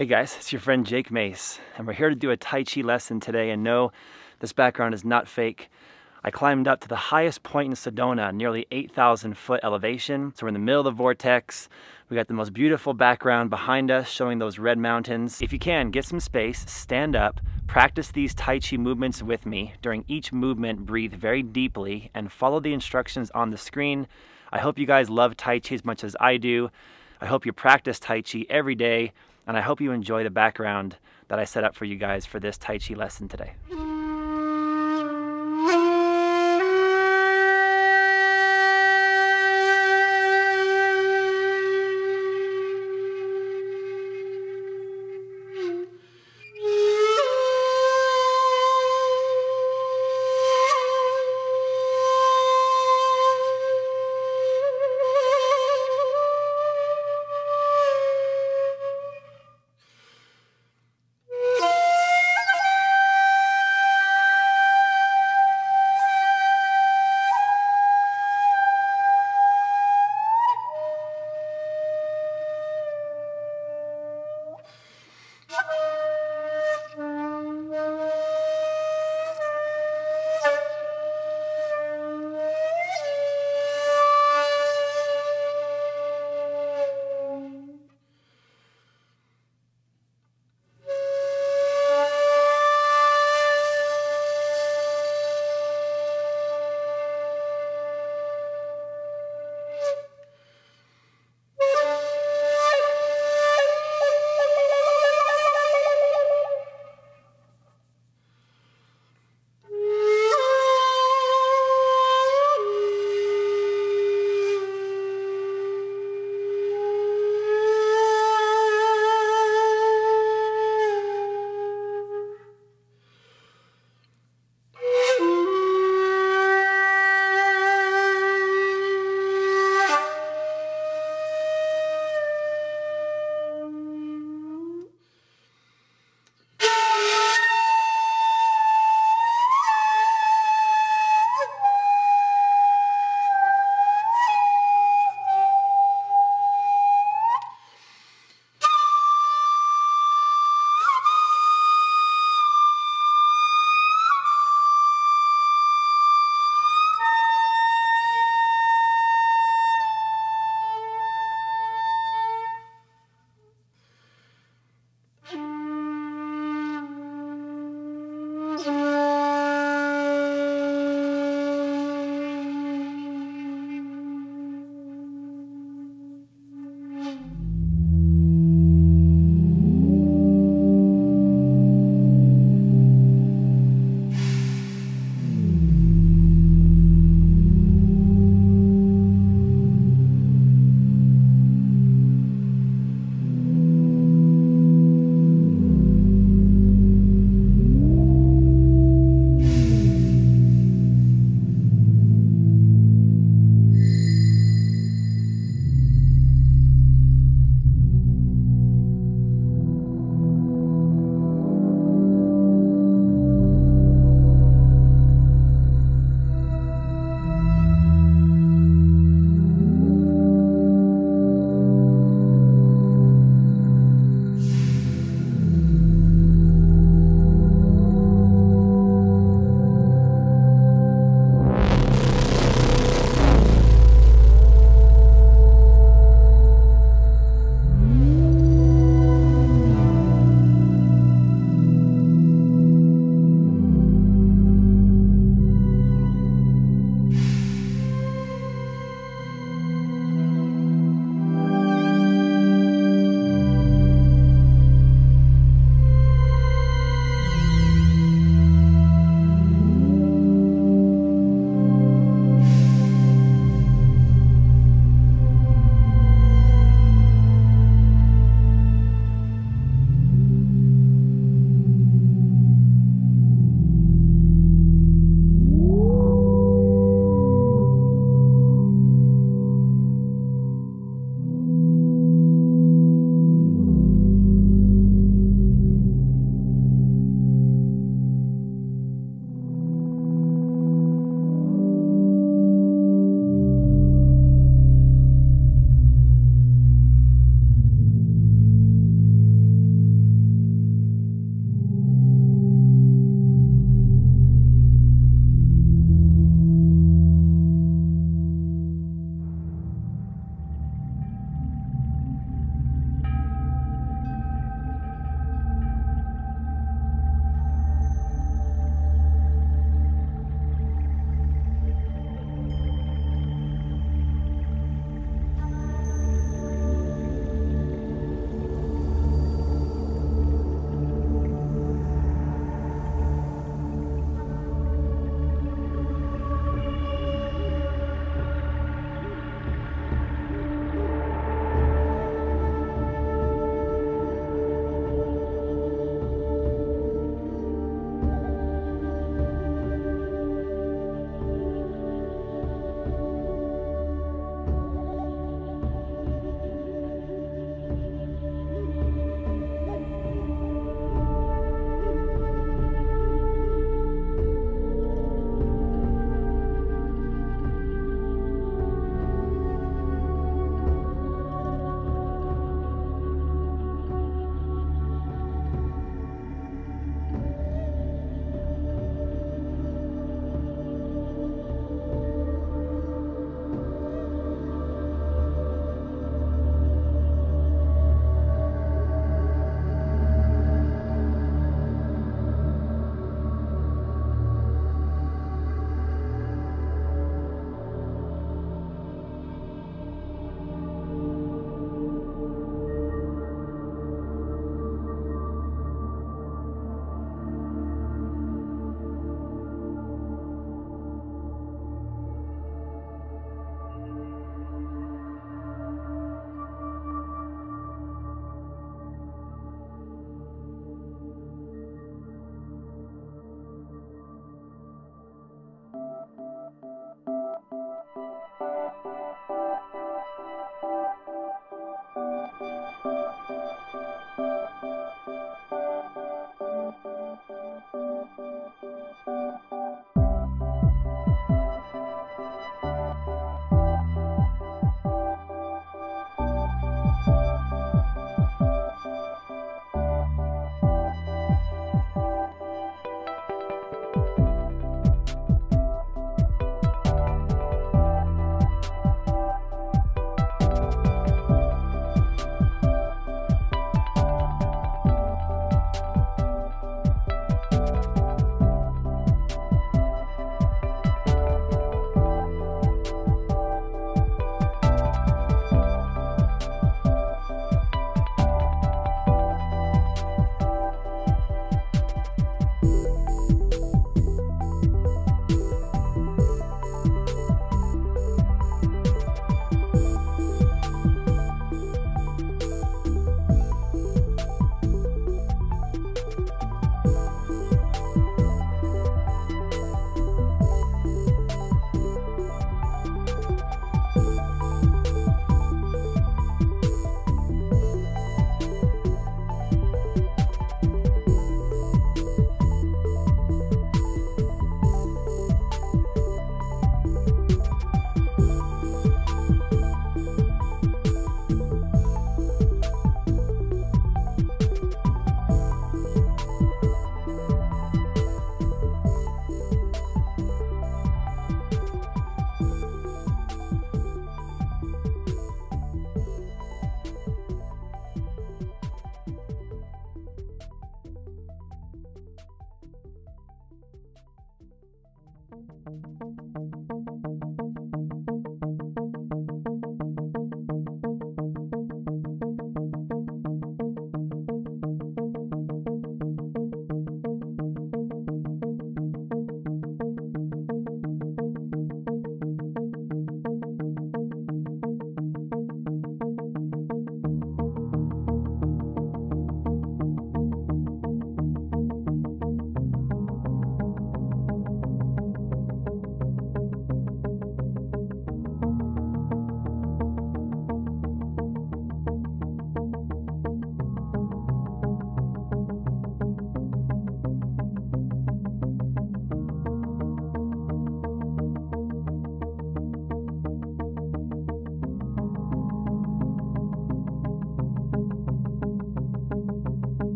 Hey guys, it's your friend Jake Mace, and we're here to do a Tai Chi lesson today. And no, this background is not fake. I climbed up to the highest point in Sedona, nearly 8,000 foot elevation. So we're in the middle of the vortex. We got the most beautiful background behind us showing those red mountains. If you can, get some space, stand up, practice these Tai Chi movements with me. During each movement, breathe very deeply and follow the instructions on the screen. I hope you guys love Tai Chi as much as I do. I hope you practice Tai Chi every day and I hope you enjoy the background that I set up for you guys for this Tai Chi lesson today.